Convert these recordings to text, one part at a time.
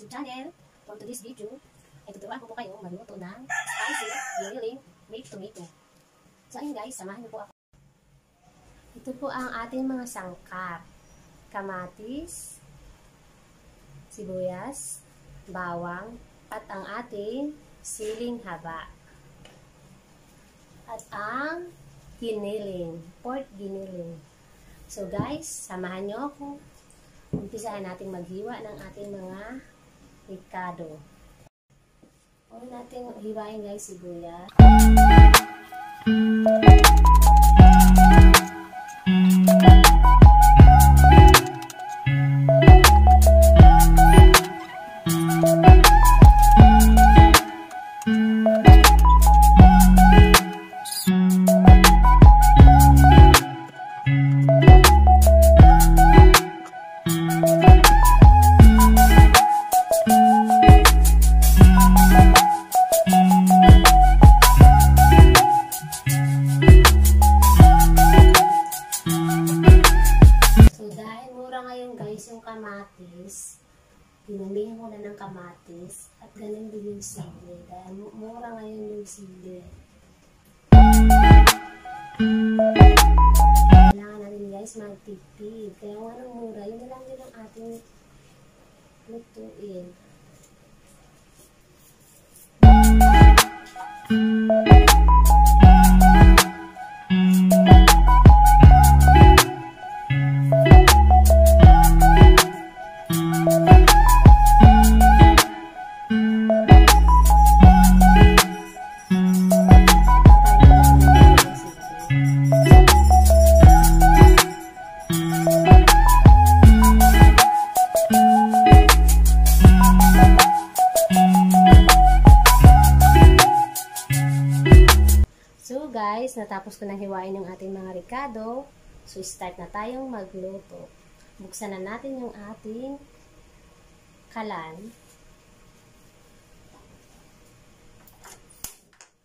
channel. For today's video, ay tuturuan ko po kayo magluto ng spicy grilling baked tomato. So ayun guys, samahan niyo po ako. Ito po ang ating mga sangkap. Kamatis, sibuyas, bawang, at ang ating siling haba. At ang giniling, pork giniling. So guys, samahan niyo ako. Umpisahan natin maghiwa ng ating mga ricado. Una natin hiwain guys sibuyas. Pinamili ko na ng kamatis at ganun din yung sili. Dahil mu- mura ngayon yung sili. Kailangan natin guys magtipid. Kaya kung anong mura, yun na lang din ang ating lutuin. So guys, natapos ko na hiwain yung ating mga ricado. So start na tayong magluto. Buksan na natin yung ating kalan.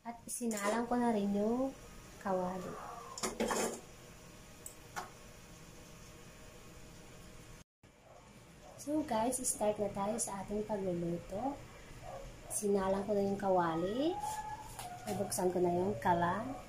At sinalang ko na rin yung kawali. So guys, start na tayo sa ating pagluluto. Sinalang ko na yung kawali. Ibuksan ko na yung kalan.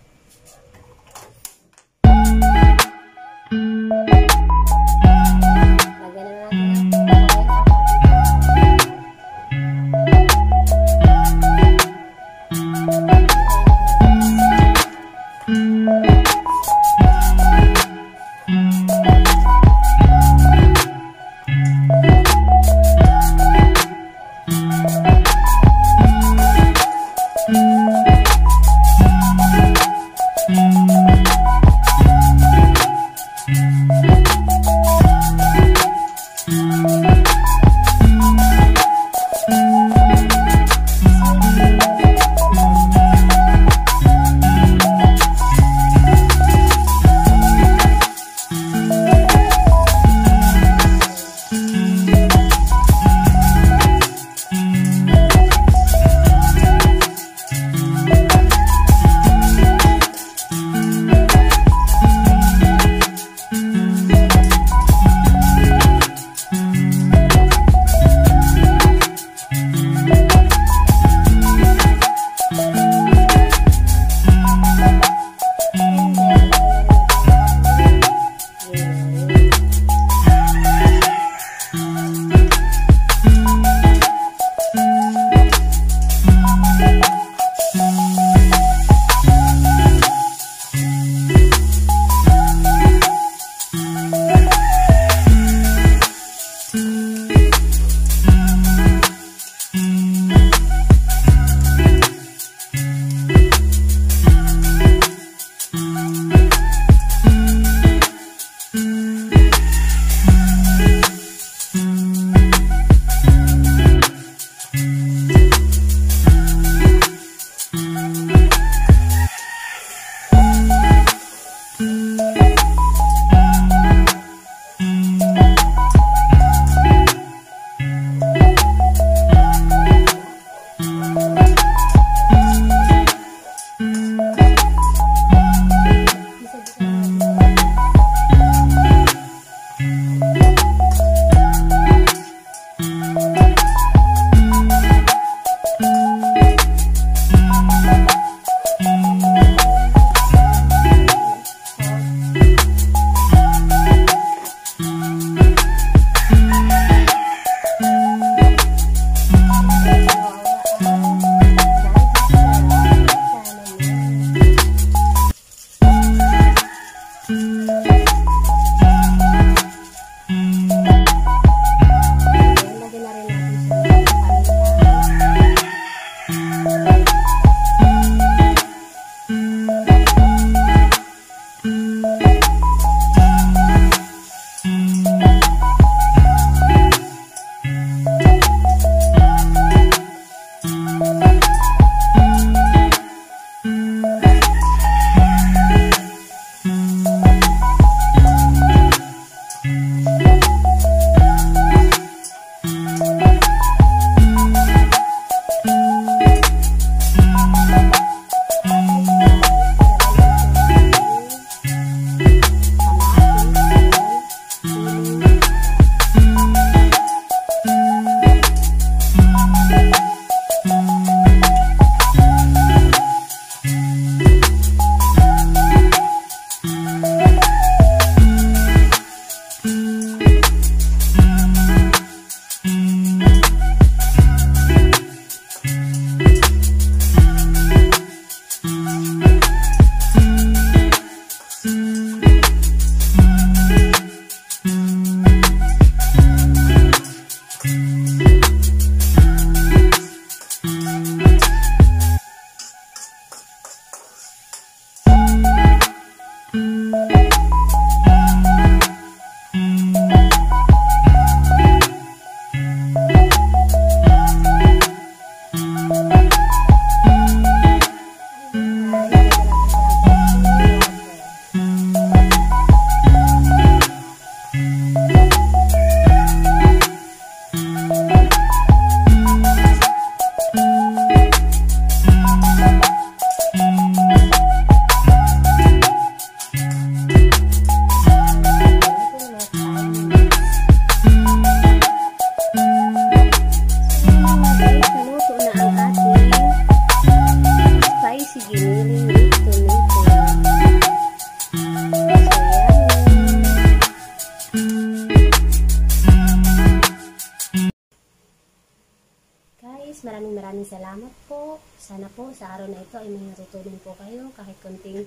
Maraming salamat po. Sana po sa araw na ito ay may natutunan po kayo kahit konting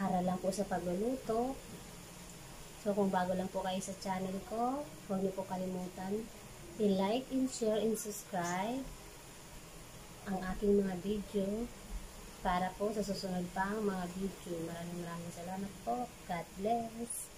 aral lang po sa pagluluto. So kung bago lang po kayo sa channel ko, huwag niyo po kalimutan i-like and share and subscribe ang aking mga video para po sa susunod pang mga video. Maraming maraming salamat po. God bless.